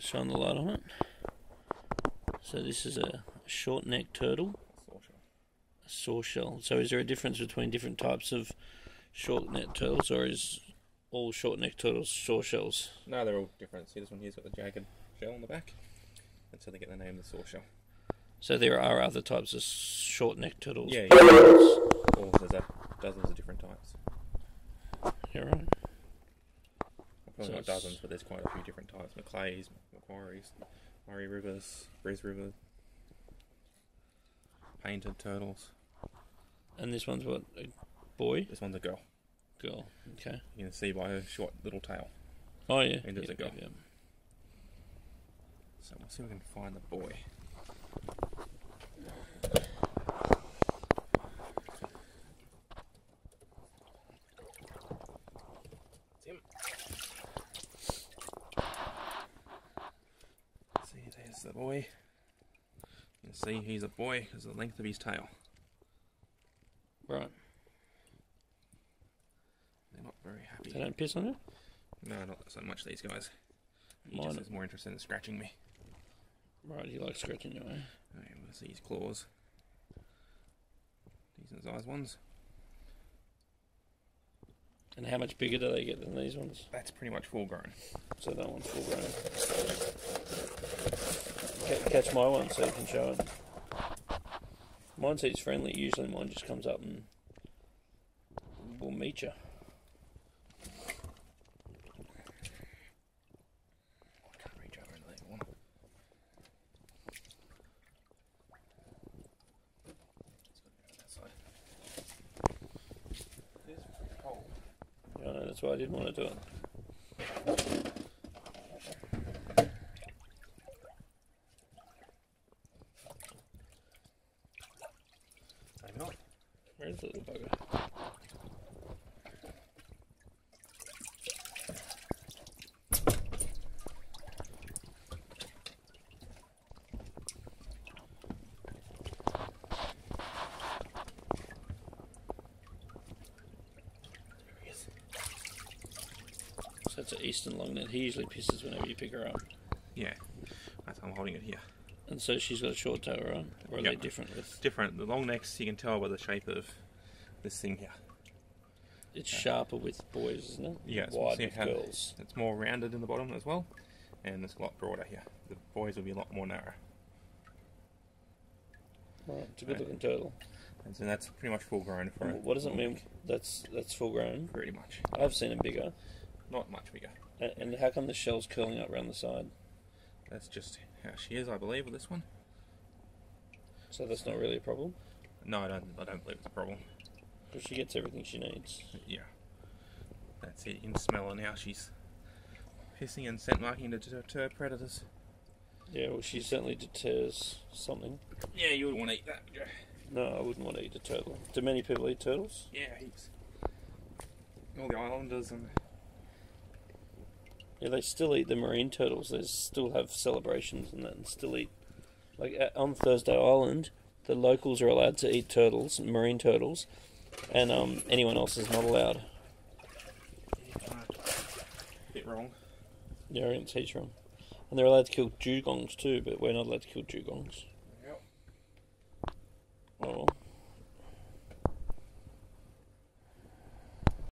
Just shine the light on it. So this is a short neck turtle, a saw shell. So is there a difference between different types of short neck turtles, or is all short neck turtles saw shells? No, they're all different. See, this one here's got the jagged shell on the back. That's how they get the name the saw shell. So there are other types of short neck turtles. Yeah, yeah. Or there's a, dozens of different types. You're right. Well, So not it's- dozens, but there's quite a few different types. Macleay's, Macquarie's, Murray Rivers, Breeze River, painted turtles. And this one's what a boy, This one's a girl. girl. Okay. You can see by her short little tail. Oh yeah. And there's Yep, a girl. yep, yep. So we'll see if we can find the boy. It's him. See, there's the boy. You can see he's a boy because of the length of his tail. Right. They're not very happy. They don't piss on you. No, not so much these guys. He Mine- just is more interested in scratching me. Right. You like scratching your way. Okay, we'll see his claws. Decent sized ones. And how much bigger do they get than these ones? That's pretty much full grown. So that one's full grown. Ca- Catch my one so you can show it. Mine's eats friendly. Usually mine just comes up and will meet you. Know, that's why I didn't want to do it. Where's the little bugger? So that's an eastern longneck. He usually pisses whenever you pick her up. Yeah, I'm holding it here. And so she's got a short tail, right? Or are Yeah. they different with? Different. The long necks you can tell by the shape of this thing here. It's sharper with boys, isn't it? Yeah, it's Wide see with girls. It's more rounded in the bottom as well, and it's a lot broader here. The boys will be a lot more narrow. Right, it's a good looking turtle. And so that's pretty much full grown for. What does it mean? That's that's full grown. Pretty much. I've seen them bigger. Not much bigger. A- And how come the shell's curling up around the side? That's just how she is, I believe, with this one. So that's not really a problem No, I don't. I don't believe it's a problem. because she gets everything she needs. Yeah, that's it. You can smell her now. She's pissing and scent marking to deter predators. Yeah, well, she certainly deters something. Yeah, you wouldn't want to eat that. would you? No, I wouldn't want to eat a turtle. Do many people eat turtles? Yeah, heaps. All the islanders and Yeah, they still eat the marine turtles. They still have celebrations and that, and still eat. Like at, on Thursday Island, the locals are allowed to eat turtles, marine turtles, and um, anyone else is not allowed. bit wrong. Yeah, I it's heaps wrong. And they're allowed to kill dugongs too, but we're not allowed to kill dugongs. Yep. Oh well.